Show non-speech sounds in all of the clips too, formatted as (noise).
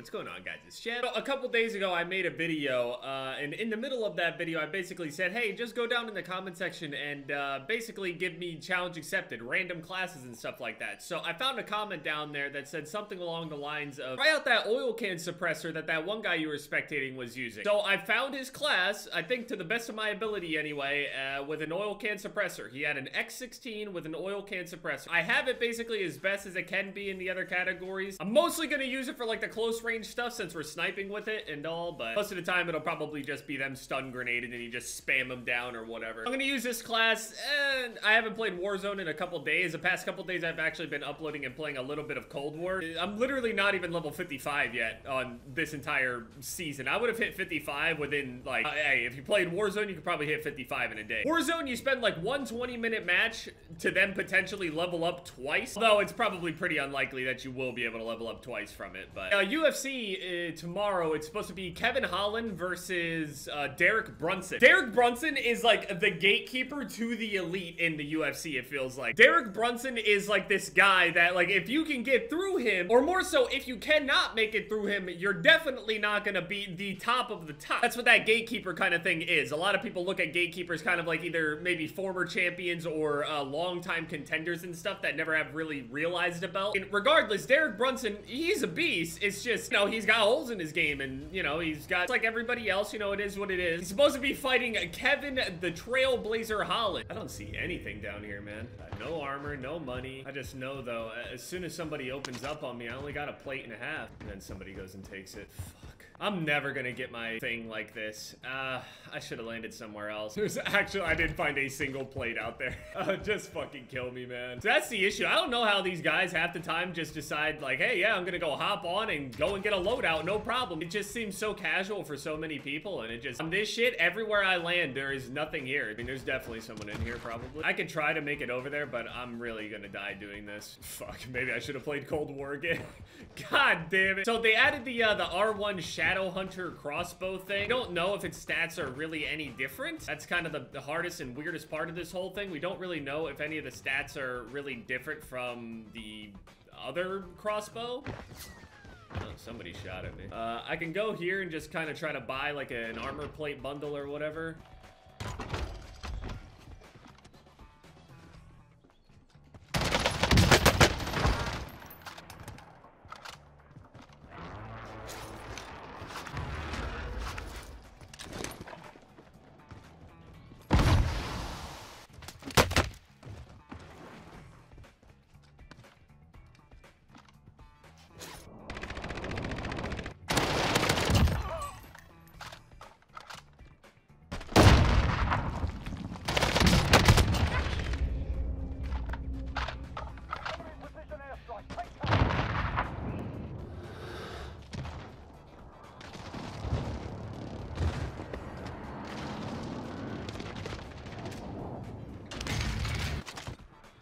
What's going on, guys? It's Jev. A couple days ago, I made a video, uh, and in the middle of that video, I basically said, hey, just go down in the comment section and uh, basically give me challenge accepted, random classes and stuff like that. So I found a comment down there that said something along the lines of, try out that oil can suppressor that that one guy you were spectating was using. So I found his class, I think to the best of my ability anyway, uh, with an oil can suppressor. He had an X16 with an oil can suppressor. I have it basically as best as it can be in the other categories. I'm mostly going to use it for like the close range stuff since we're sniping with it and all, but most of the time it'll probably just be them stun grenaded and you just spam them down or whatever. I'm to use this class and I haven't played Warzone in a couple days. The past couple days I've actually been uploading and playing a little bit of Cold War. I'm literally not even level 55 yet on this entire season. I would have hit 55 within like, uh, hey, if you played Warzone, you could probably hit 55 in a day. Warzone, you spend like one 20 minute match to then potentially level up twice. Though it's probably pretty unlikely that you will be able to level up twice from it. But uh, UFC uh, tomorrow, it's supposed to be Kevin Holland versus uh, Derek Brunson. Derek Brunson is like the gatekeeper to the elite in the UFC, it feels like. Derek Brunson is like this guy that like if you can get through him, or more so if you cannot make it through him, you're definitely not gonna be the top of the top. That's what that gatekeeper kind of thing is. A lot of people look at gatekeepers kind of like either maybe former champions or uh, long-time contenders and stuff that never have really realized a belt. And regardless, Derek Brunson, he's a beast. It's just, you know, he's got holes in his game and, you know, he's got, like everybody else, you know, it is what it is. He's supposed to be fighting Kevin the Trailblazer Holland. I don't see anything down here, man. Uh, no armor, no money. I just know, though, as soon as somebody opens up on me, I only got a plate and a half. And then somebody goes and takes it. Fuck. I'm never gonna get my thing like this. Uh, I should have landed somewhere else. (laughs) There's actually, I didn't find a single plate out there. (laughs) Uh, just fucking kill me, man. So that's the issue. I don't know how these guys half the time just decide like, hey, yeah, I'm gonna go hop on and go and get a loadout, no problem. It just seems so casual for so many people, and it just, on this shit, everywhere I land, there is nothing here. I mean, there's definitely someone in here, probably. I could try to make it over there, but I'm really gonna die doing this. (laughs) Fuck, maybe I should have played Cold War again. God damn it. So they added the, uh, the R1 Shadow Hunter crossbow thing. Don't know if its stats are really any different. That's kind of the, the hardest and weirdest part of this whole thing. We don't really know if any of the stats are really different from the other crossbow. Oh, somebody shot at me. Uh, I can go here and just kind of try to buy like an armor plate bundle or whatever.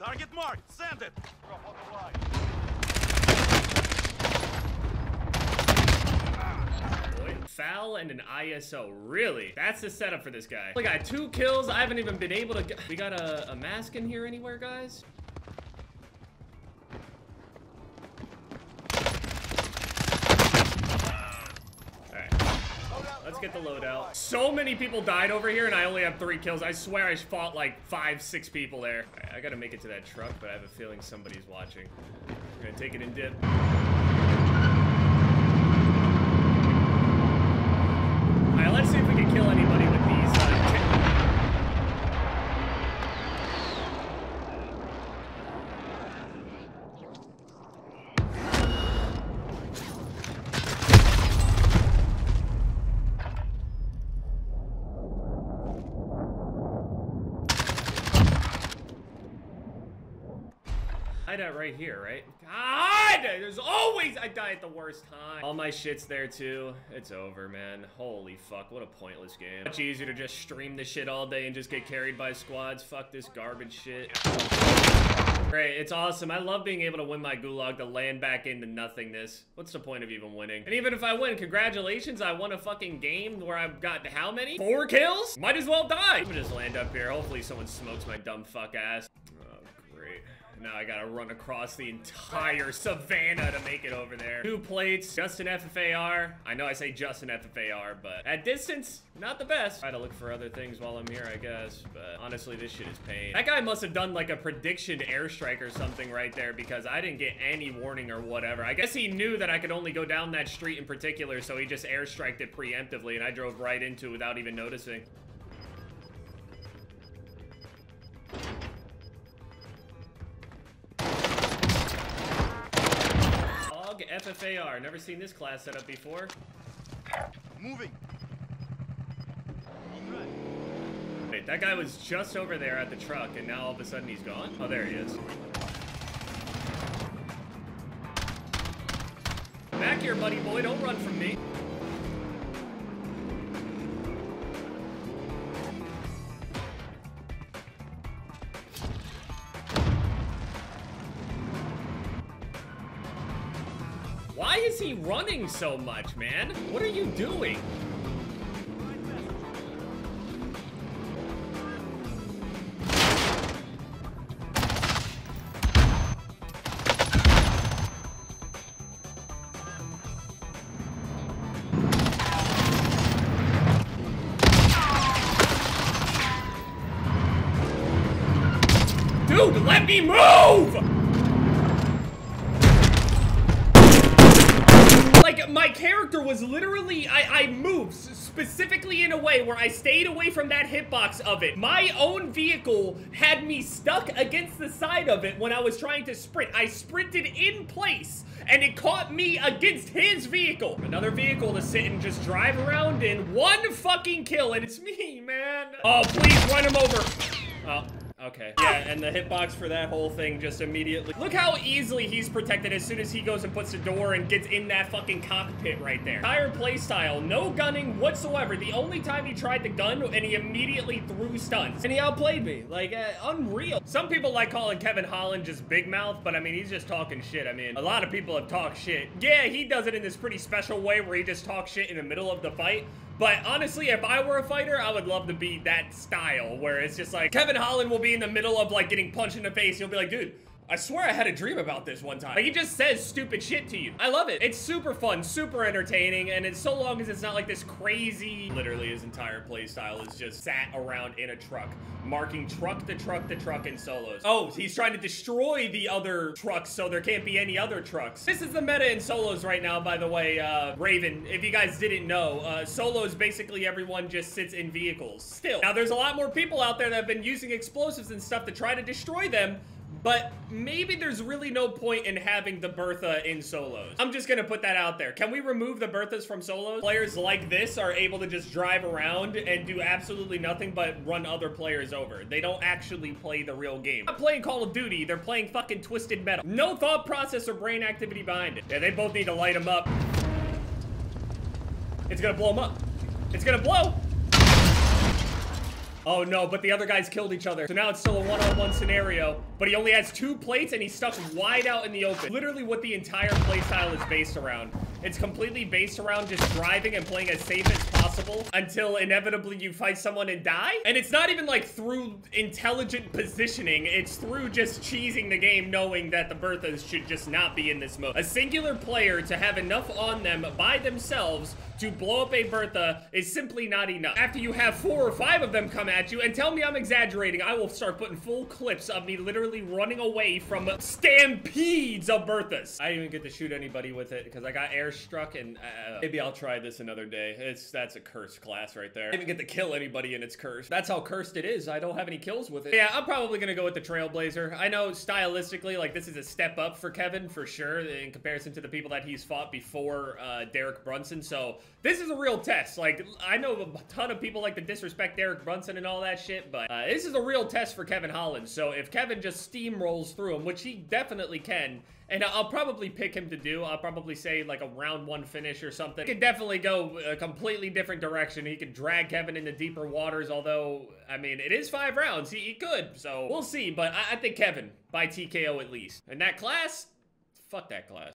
Target marked. Send it. Foul and an ISO. Really? That's the setup for this guy. We got two kills. I haven't even been able to... We got a, a mask in here anywhere, guys? Let's get the loadout. So many people died over here, and I only have three kills. I swear I fought like five, six people there. Right, I gotta make it to that truck, but I have a feeling somebody's watching. We're gonna take it in dip. Alright, let's see if we can kill anybody with these. Uh, hideout right here, right? God! There's always... I die at the worst time. All my shit's there, too. It's over, man. Holy fuck, what a pointless game. Much easier to just stream this shit all day and just get carried by squads. Fuck this garbage shit. Great, it's awesome. I love being able to win my gulag to land back into nothingness. What's the point of even winning? And even if I win, congratulations, I won a fucking game where I've got how many? Four kills? Might as well die. I'm gonna just land up here. Hopefully someone smokes my dumb fuck ass. Now I gotta run across the entire savannah to make it over there. Two plates, just an FFAR. I know I say just an FFAR, but at distance, not the best. Try to look for other things while I'm here, I guess. But honestly, this shit is pain. That guy must have done like a prediction airstrike or something right there because I didn't get any warning or whatever. I guess he knew that I could only go down that street in particular, so he just airstriked it preemptively and I drove right into it without even noticing. FFAR. Never seen this class set up before. Moving. Wait, that guy was just over there at the truck, and now all of a sudden he's gone? Oh, there he is. Back here, buddy boy. Don't run from me. Is he running so much, man? What are you doing? Dude, let me move! Like, my character was literally, I, I moved specifically in a way where I stayed away from that hitbox of it. My own vehicle had me stuck against the side of it when I was trying to sprint. I sprinted in place, and it caught me against his vehicle. Another vehicle to sit and just drive around in. One fucking kill, and it's me, man. Oh, please run him over. Oh. Okay. Yeah, and the hitbox for that whole thing just immediately. Look how easily he's protected as soon as he goes and puts the door and gets in that fucking cockpit right there. Entire playstyle, no gunning whatsoever. The only time he tried to gun and he immediately threw stunts. And he outplayed me. Like, uh, unreal. Some people like calling Kevin Holland just big mouth, but I mean, he's just talking shit. I mean, a lot of people have talked shit. Yeah, he does it in this pretty special way where he just talks shit in the middle of the fight. But honestly, if I were a fighter, I would love to be that style where it's just like Kevin Holland will be in the middle of like getting punched in the face. He'll be like, dude, I swear I had a dream about this one time. Like he just says stupid shit to you. I love it. It's super fun, super entertaining, and it's so long as it's not like this crazy. Literally, his entire playstyle is just sat around in a truck, marking truck to truck to truck in solos. Oh, he's trying to destroy the other trucks so there can't be any other trucks. This is the meta in solos right now, by the way, uh, Raven. If you guys didn't know, uh, solos basically everyone just sits in vehicles. Still, now there's a lot more people out there that have been using explosives and stuff to try to destroy them. But maybe there's really no point in having the Bertha in solos. I'm just gonna put that out there. Can we remove the Berthas from solos? Players like this are able to just drive around and do absolutely nothing but run other players over. They don't actually play the real game. They're not playing Call of Duty, they're playing fucking Twisted Metal. No thought process or brain activity behind it. Yeah, they both need to light them up. It's gonna blow them up. It's gonna blow. Oh no, but the other guys killed each other. So now it's still a one-on-one scenario, but he only has two plates and he's stuck wide out in the open. Literally what the entire playstyle is based around. It's completely based around just driving and playing as safe as possible until inevitably you fight someone and die. And it's not even like through intelligent positioning. It's through just cheesing the game knowing that the Berthas should just not be in this mode. A singular player to have enough on them by themselves to blow up a Bertha is simply not enough. After you have four or five of them come at you, and tell me I'm exaggerating, I will start putting full clips of me literally running away from stampedes of Berthas. I didn't even get to shoot anybody with it because I got airstruck and uh, maybe I'll try this another day. It's That's a cursed class right there. I didn't even get to kill anybody and it's cursed. That's how cursed it is. I don't have any kills with it. Yeah, I'm probably gonna go with the Trailblazer. I know stylistically, like this is a step up for Kevin for sure in comparison to the people that he's fought before uh, Derek Brunson. So this is a real test. Like, I know a ton of people like to disrespect Derek Brunson and all that shit, but uh, this is a real test for Kevin Holland. So if Kevin just steamrolls through him, which he definitely can, and I'll probably pick him to do, I'll probably say like a round one finish or something. He could definitely go a completely different direction. He could drag Kevin into deeper waters, although, I mean, it is five rounds. He, he could, so we'll see. But I, I think Kevin by TKO at least. And that class, fuck that class.